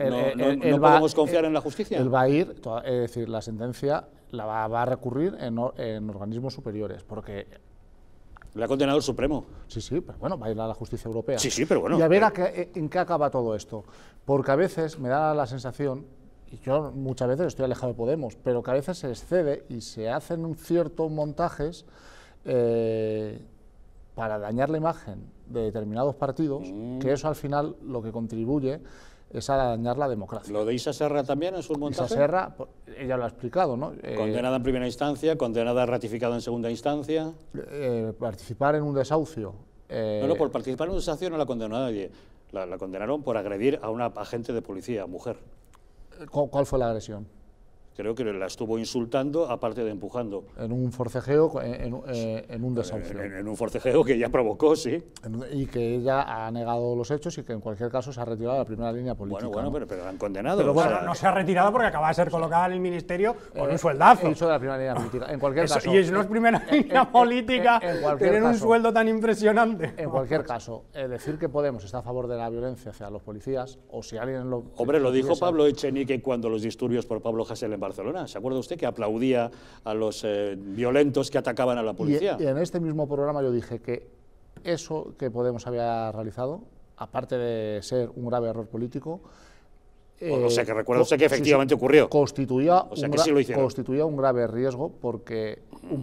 El- no, va- podemos confiar en la justicia. Él va a ir, es decir, la sentencia la va, va a recurrir en, en organismos superiores, porque Le ha condenado el Supremo. Sí, sí, pero bueno, va a ir a la justicia europea. Sí, sí, pero bueno, Y a ver eh. a qué- en qué acaba todo esto. Porque a veces me da la sensación, y yo muchas veces estoy alejado de Podemos, pero que a veces se excede y se hacen ciertos montajes eh, para dañar la imagen de determinados partidos, Mm. que eso al final lo que contribuye es a dañar la democracia. Lo de Isa Serra también su Isa montaje. Serra, pues, ella lo ha explicado, ¿no? Eh, Condenada en primera instancia, condenada ratificada en segunda instancia. eh, participar en un desahucio. eh, No, no, por participar en un desahucio no la condenó nadie. La, la condenaron por agredir a una agente de policía, mujer. ¿cu- ¿Cuál fue la agresión? Creo que la estuvo insultando, aparte de empujando. en un forcejeo, en, en- eh, en un desahucio. En, en un forcejeo que ya provocó, sí. Y que ella ha negado los hechos y que en cualquier caso se ha retirado de la primera línea política. Bueno, bueno, ¿no? pero, pero la han condenado. Pero o bueno, sea, No se ha retirado porque acaba de ser colocada en el ministerio con Eh, un sueldazo. he dicho de la primera línea política. En cualquier Eso- caso. y eso no es primera línea política, en- en cualquier tener un caso. sueldo tan impresionante. En cualquier caso, eh, decir que Podemos está a favor de la violencia hacia los policías, o si alguien lo. Hombre, lo dijo Pablo Echenique cuando los disturbios por Pablo Hasél en Barcelona. ¿Se acuerda usted que aplaudía a los eh, violentos que atacaban a la policía? y en este mismo programa yo dije que eso que Podemos había realizado, aparte de ser un grave error político. O- o sea, que recuerda co- usted que efectivamente ocurrió. Constituía, O sea, un que sí lo constituía un grave riesgo porque un partido